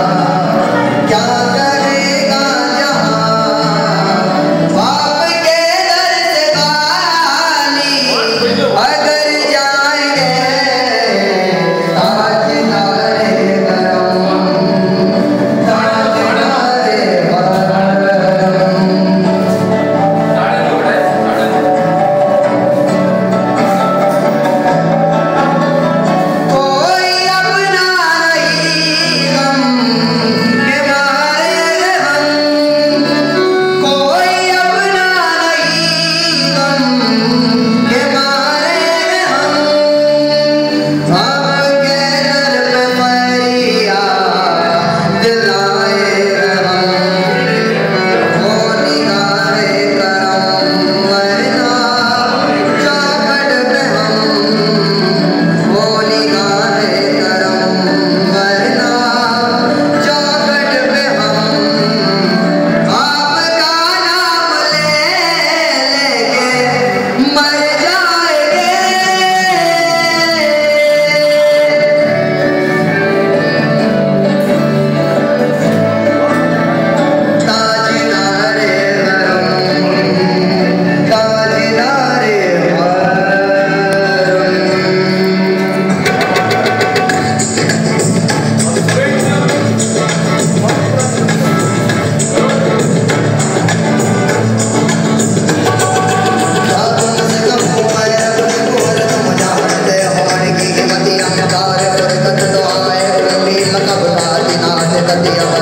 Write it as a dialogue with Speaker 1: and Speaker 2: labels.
Speaker 1: Uh... cada